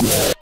Yeah.